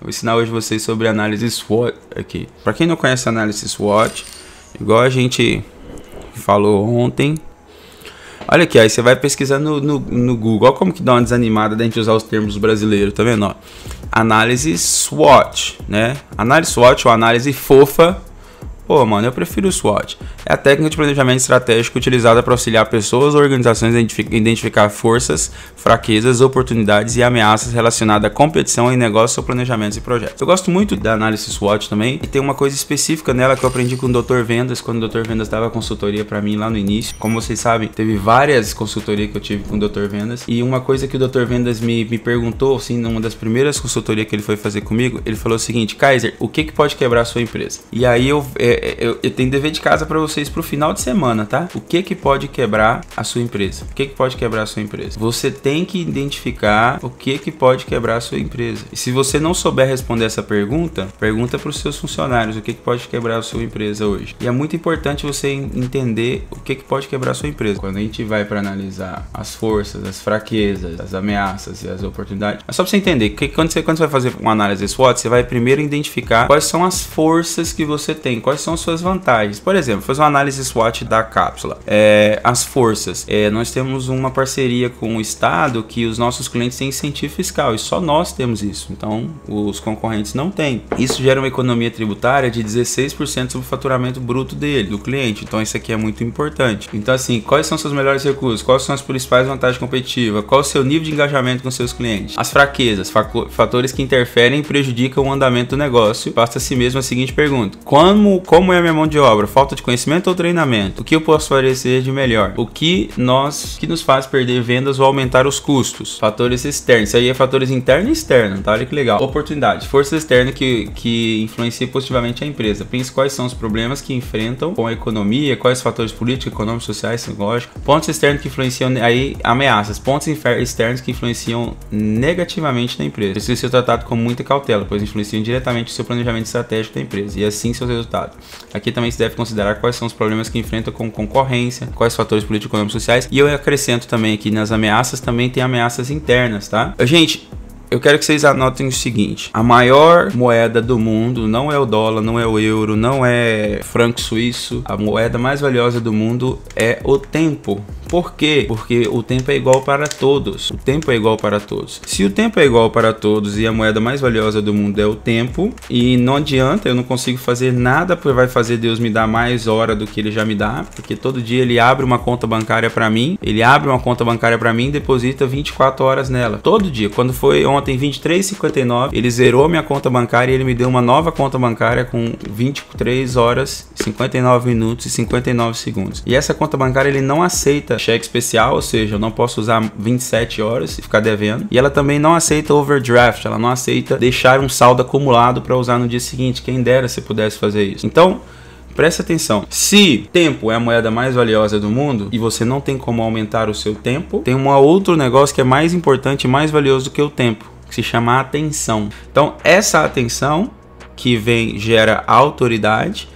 vou ensinar hoje vocês sobre análise SWOT aqui. Para quem não conhece análise SWOT, igual a gente falou ontem, Olha aqui, aí você vai pesquisar no, no, no, Google. Olha como que dá uma desanimada da gente usar os termos brasileiros, tá vendo? Ó, análise SWOT, né? Análise SWOT ou análise fofa Pô, mano, eu prefiro o SWOT. É a técnica de planejamento estratégico utilizada para auxiliar pessoas ou organizações a identificar forças, fraquezas, oportunidades e ameaças relacionadas à competição em negócios ou planejamentos e projetos. Eu gosto muito da análise SWOT também e tem uma coisa específica nela que eu aprendi com o Dr. Vendas, quando o Dr. Vendas dava consultoria para mim lá no início. Como vocês sabem, teve várias consultorias que eu tive com o Dr. Vendas e uma coisa que o Dr. Vendas me, me perguntou, assim, numa das primeiras consultorias que ele foi fazer comigo, ele falou o seguinte: Kaiser, o que, que pode quebrar a sua empresa? E aí eu, é, é, eu, eu tenho dever de casa para vocês pro final de semana, tá? O que que pode quebrar a sua empresa? O que que pode quebrar a sua empresa? Você tem que identificar o que que pode quebrar a sua empresa. E se você não souber responder essa pergunta, pergunta para os seus funcionários o que que pode quebrar a sua empresa hoje. E é muito importante você entender o que que pode quebrar a sua empresa. Quando a gente vai para analisar as forças, as fraquezas, as ameaças e as oportunidades, é só para você entender que quando você, quando você vai fazer uma análise SWOT, você vai primeiro identificar quais são as forças que você tem, quais são as suas vantagens. Por exemplo, fazer uma análise SWOT da cápsula. É, as forças. É, nós temos uma parceria com o Estado que os nossos clientes têm incentivo fiscal e só nós temos isso. Então, os concorrentes não têm. Isso gera uma economia tributária de 16% sobre o faturamento bruto dele, do cliente. Então, isso aqui é muito importante. Então, assim, quais são seus melhores recursos? Quais são as principais vantagens competitivas? Qual o seu nível de engajamento com seus clientes? As fraquezas, fatores que interferem e prejudicam o andamento do negócio. Basta a si mesmo a seguinte pergunta: Como, como é a minha mão de obra, falta de conhecimento ou treinamento? O que eu posso oferecer de melhor? O que nós que nos faz perder vendas ou aumentar os custos? Fatores externos. Isso aí é fatores interno e externo, tá? Olha que legal. Oportunidade. Força externa que, que influencia positivamente a empresa. Pense quais são os problemas que enfrentam com a economia, quais fatores políticos, econômicos, sociais, tecnológicos. Pontos externos que influenciam aí ameaças. Pontos externos que influenciam negativamente na empresa. Precisa ser tratado com muita cautela, pois influenciam diretamente o seu planejamento estratégico da empresa e assim seus resultados. Aqui também se deve considerar quais são os problemas que enfrenta com concorrência, quais fatores políticos, econômicos sociais. E eu acrescento também aqui nas ameaças, também tem ameaças internas, tá? Gente, eu quero que vocês anotem o seguinte: a maior moeda do mundo não é o dólar, não é o euro, não é franco suíço. A moeda mais valiosa do mundo é o tempo. Por quê? Porque o tempo é igual para todos. O tempo é igual para todos. Se o tempo é igual para todos e a moeda mais valiosa do mundo é o tempo, e não adianta, eu não consigo fazer nada porque vai fazer Deus me dar mais hora do que ele já me dá, porque todo dia ele abre uma conta bancária para mim, ele abre uma conta bancária para mim e deposita 24 horas nela. Todo dia. Quando foi ontem 23:59, ele zerou minha conta bancária e ele me deu uma nova conta bancária com 23 horas, 59 minutos e 59 segundos. E essa conta bancária ele não aceita cheque especial, ou seja, eu não posso usar 27 horas e ficar devendo. E ela também não aceita overdraft, ela não aceita deixar um saldo acumulado para usar no dia seguinte. Quem dera se pudesse fazer isso. Então, Preste atenção. Se tempo é a moeda mais valiosa do mundo e você não tem como aumentar o seu tempo, tem um outro negócio que é mais importante e mais valioso do que o tempo, que se chama atenção. Então, essa atenção que vem gera autoridade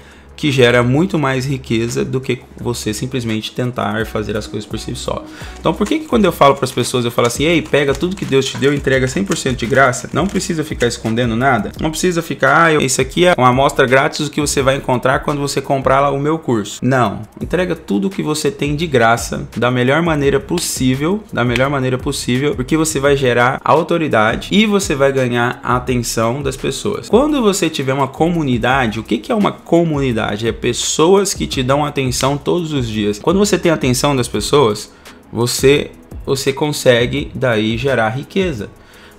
que gera muito mais riqueza do que você simplesmente tentar fazer as coisas por si só. Então, por que, que quando eu falo para as pessoas, eu falo assim, ei, pega tudo que Deus te deu entrega 100% de graça? Não precisa ficar escondendo nada. Não precisa ficar, ah, isso aqui é uma amostra grátis do que você vai encontrar quando você comprar lá o meu curso. Não. Entrega tudo que você tem de graça, da melhor maneira possível, da melhor maneira possível, porque você vai gerar autoridade e você vai ganhar a atenção das pessoas. Quando você tiver uma comunidade, o que, que é uma comunidade? É pessoas que te dão atenção todos os dias. Quando você tem a atenção das pessoas, você você consegue daí gerar riqueza.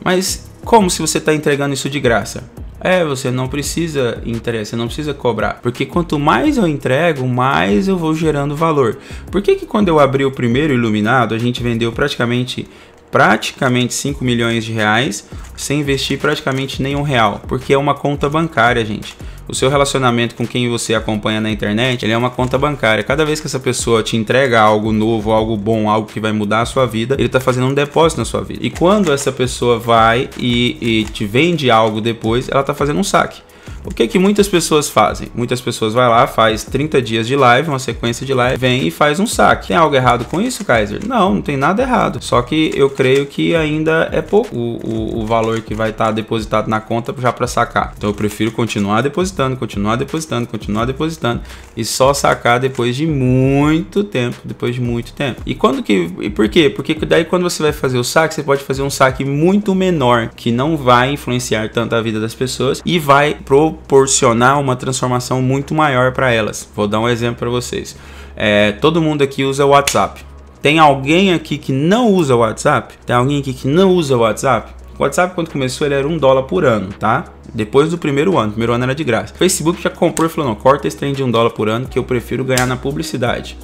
Mas como se você está entregando isso de graça? É, você não precisa entregar, você não precisa cobrar. Porque quanto mais eu entrego, mais eu vou gerando valor. Por que, que quando eu abri o primeiro iluminado, a gente vendeu praticamente praticamente 5 milhões de reais sem investir praticamente nenhum real? Porque é uma conta bancária, gente o seu relacionamento com quem você acompanha na internet, ele é uma conta bancária. Cada vez que essa pessoa te entrega algo novo, algo bom, algo que vai mudar a sua vida, ele está fazendo um depósito na sua vida. E quando essa pessoa vai e, e te vende algo depois, ela está fazendo um saque. O que que muitas pessoas fazem? Muitas pessoas vai lá, faz 30 dias de live, uma sequência de live, vem e faz um saque. Tem algo errado com isso, Kaiser? Não, não tem nada errado. Só que eu creio que ainda é pouco o, o, o valor que vai estar tá depositado na conta já para sacar. Então eu prefiro continuar depositando, continuar depositando, continuar depositando e só sacar depois de muito tempo, depois de muito tempo. E quando que e por quê? Porque daí quando você vai fazer o saque, você pode fazer um saque muito menor que não vai influenciar tanto a vida das pessoas e vai proporcionar uma transformação muito maior para elas. Vou dar um exemplo para vocês. É, todo mundo aqui usa o WhatsApp. Tem alguém aqui que não usa o WhatsApp? Tem alguém aqui que não usa o WhatsApp? O WhatsApp, quando começou, ele era um dólar por ano, tá? Depois do primeiro ano, primeiro ano era de graça. O Facebook já comprou e falou: não, corta esse trem de um dólar por ano que eu prefiro ganhar na publicidade.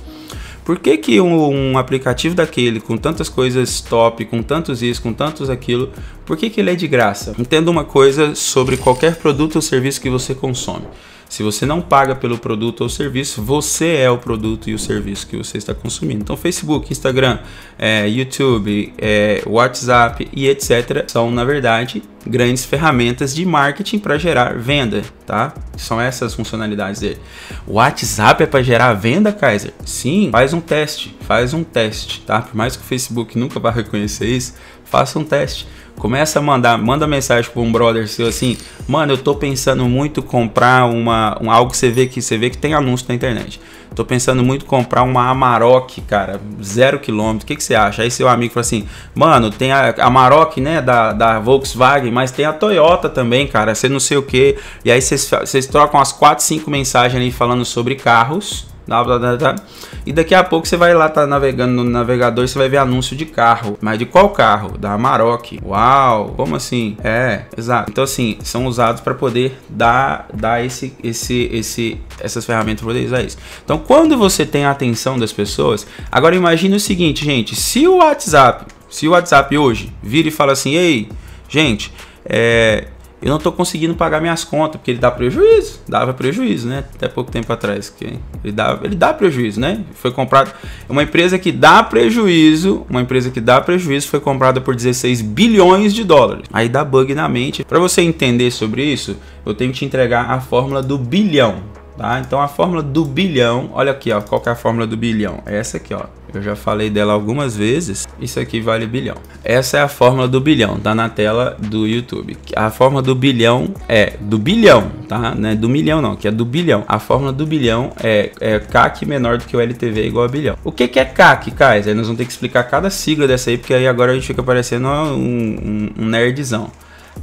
Por que, que um, um, aplicativo daquele, com tantas coisas top, com tantos isso, com tantos aquilo, por que, que ele é de graça? Entenda uma coisa sobre qualquer produto ou serviço que você consome. Se você não paga pelo produto ou serviço, você é o produto e o serviço que você está consumindo. Então, Facebook, Instagram, é, YouTube, é, WhatsApp e etc. são, na verdade, grandes ferramentas de marketing para gerar venda, tá? São essas funcionalidades dele. O WhatsApp é para gerar venda, Kaiser? Sim, faz um teste, faz um teste, tá? Por mais que o Facebook nunca vá reconhecer isso, faça um teste. Começa a mandar, manda mensagem para um brother seu assim, mano, eu tô pensando muito comprar uma, um, algo que você vê que você vê que tem anúncio na internet. Tô pensando muito comprar uma Amarok, cara, zero quilômetro. O que, que você acha? Aí seu amigo fala assim, mano, tem a Amarok, né, da, da Volkswagen, mas tem a Toyota também, cara, você não sei o que. E aí vocês trocam as quatro, cinco mensagens ali falando sobre carros e daqui a pouco você vai lá, tá navegando no navegador e você vai ver anúncio de carro. Mas de qual carro? Da Amarok. Uau, como assim? É, exato. Então assim, são usados para poder dar, dar esse, esse, esse, essas ferramentas para poder usar isso. Então quando você tem a atenção das pessoas, agora imagine o seguinte, gente, se o WhatsApp, se o WhatsApp hoje vira e fala assim, ei, gente, é, eu não estou conseguindo pagar minhas contas, porque ele dá prejuízo. Dava prejuízo, né? Até pouco tempo atrás. Que ele, dá, ele dá prejuízo, né? Foi comprado. Uma empresa que dá prejuízo, uma empresa que dá prejuízo foi comprada por 16 bilhões de dólares. Aí dá bug na mente. Para você entender sobre isso, eu tenho que te entregar a fórmula do bilhão. Tá? Então a fórmula do bilhão, olha aqui, ó, qual é a fórmula do bilhão? É essa aqui, ó. Eu já falei dela algumas vezes. Isso aqui vale bilhão. Essa é a fórmula do bilhão, tá na tela do YouTube. A fórmula do bilhão é do bilhão, tá? Não é do milhão não, que é do bilhão. A fórmula do bilhão é, é CAC menor do que o LTV igual a bilhão. O que, que é CAC, Kaiser? Nós vamos ter que explicar cada sigla dessa aí, porque aí agora a gente fica parecendo um, um, um nerdzão.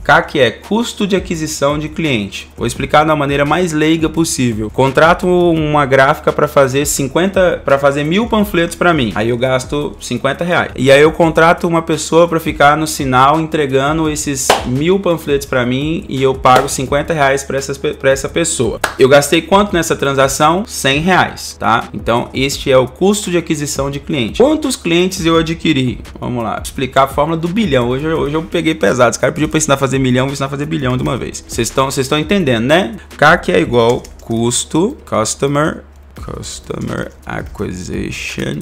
CAC é custo de aquisição de cliente. Vou explicar da maneira mais leiga possível. Contrato uma gráfica para fazer 50, para fazer mil panfletos para mim. Aí eu gasto 50 reais. E aí eu contrato uma pessoa para ficar no sinal entregando esses mil panfletos para mim e eu pago 50 reais para essa, essa pessoa. Eu gastei quanto nessa transação? 100 reais, tá? Então este é o custo de aquisição de cliente. Quantos clientes eu adquiri? Vamos lá, explicar a fórmula do bilhão. Hoje, hoje eu peguei pesado. Esse cara pediu para ensinar fazer milhão, vou ensinar a fazer bilhão de uma vez. Vocês estão entendendo, né? CAC é igual custo, customer, customer acquisition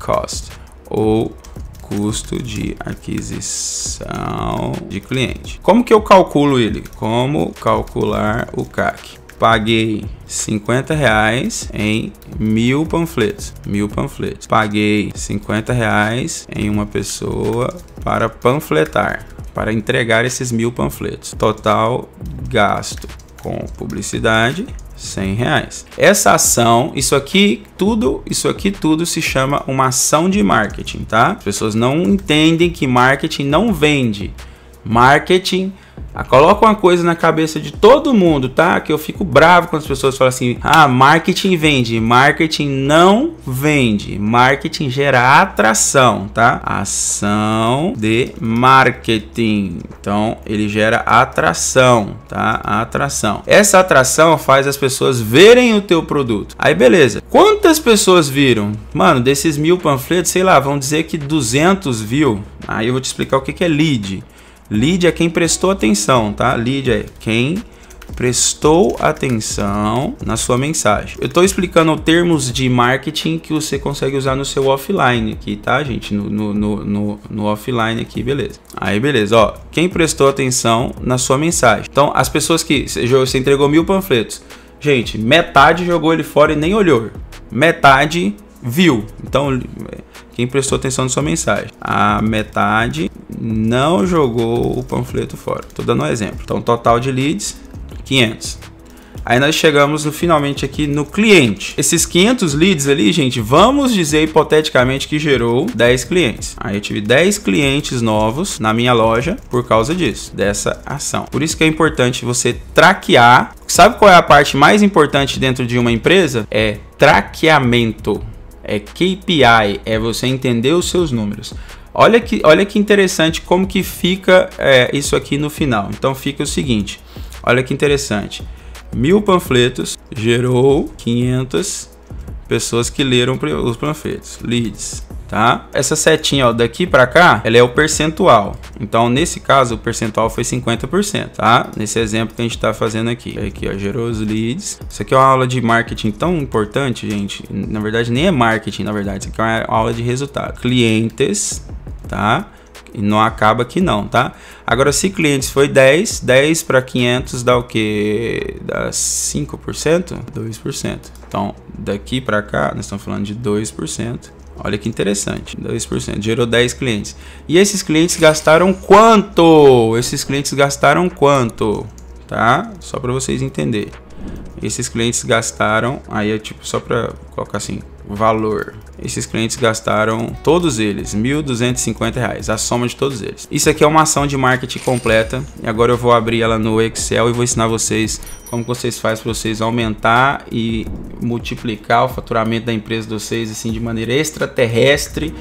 cost ou custo de aquisição de cliente. Como que eu calculo ele? Como calcular o CAC? Paguei 50 reais em mil panfletos. Mil panfletos. Paguei 50 reais em uma pessoa para panfletar para entregar esses mil panfletos. Total gasto com publicidade 100 reais. Essa ação, isso aqui tudo, isso aqui tudo se chama uma ação de marketing, tá? As pessoas não entendem que marketing não vende. Marketing coloca uma coisa na cabeça de todo mundo, tá? Que eu fico bravo quando as pessoas falam assim: ah, marketing vende. Marketing não vende. Marketing gera atração, tá? Ação de marketing. Então, ele gera atração, tá? Atração. Essa atração faz as pessoas verem o teu produto. Aí, beleza. Quantas pessoas viram? Mano, desses mil panfletos, sei lá, vão dizer que 200 viu. Aí eu vou te explicar o que é lead. Lead é quem prestou atenção, tá? Lead é quem prestou atenção na sua mensagem. Eu estou explicando termos de marketing que você consegue usar no seu offline aqui, tá, gente? No, no, no, no, no offline aqui, beleza. Aí, beleza, ó. Quem prestou atenção na sua mensagem? Então, as pessoas que. Você entregou mil panfletos. Gente, metade jogou ele fora e nem olhou. Metade viu. Então, quem prestou atenção na sua mensagem. A metade não jogou o panfleto fora. Estou dando um exemplo. Então, total de leads 500. Aí nós chegamos no, finalmente aqui no cliente. Esses 500 leads ali, gente, vamos dizer hipoteticamente que gerou 10 clientes. Aí eu tive 10 clientes novos na minha loja por causa disso, dessa ação. Por isso que é importante você traquear. Sabe qual é a parte mais importante dentro de uma empresa? É traqueamento. É KPI, é você entender os seus números. Olha que, olha que interessante como que fica é, isso aqui no final. Então fica o seguinte, Olha que interessante. Mil panfletos gerou 500 pessoas que leram os panfletos, leads, tá? Essa setinha, ó, daqui para cá, ela é o percentual. Então, nesse caso, o percentual foi 50%, tá? Nesse exemplo que a gente está fazendo aqui. Aqui, ó, gerou os leads. Isso aqui é uma aula de marketing tão importante, gente. Na verdade, nem é marketing, na verdade. Isso aqui é uma aula de resultado. Clientes, tá? E não acaba aqui não, tá? Agora, se clientes foi 10, 10 para 500 dá o que? Dá 5%? 2%. Então, daqui para cá, nós estamos falando de 2%. Olha que interessante, 2%, gerou 10 clientes. E esses clientes gastaram quanto? Esses clientes gastaram quanto? Tá? Só para vocês entenderem. Esses clientes gastaram, aí é tipo só para colocar assim, valor. Esses clientes gastaram, todos eles, R$ 1.250, a soma de todos eles. Isso aqui é uma ação de marketing completa. E agora eu vou abrir ela no Excel e vou ensinar vocês como vocês fazem para vocês aumentar e multiplicar o faturamento da empresa de vocês assim de maneira extraterrestre.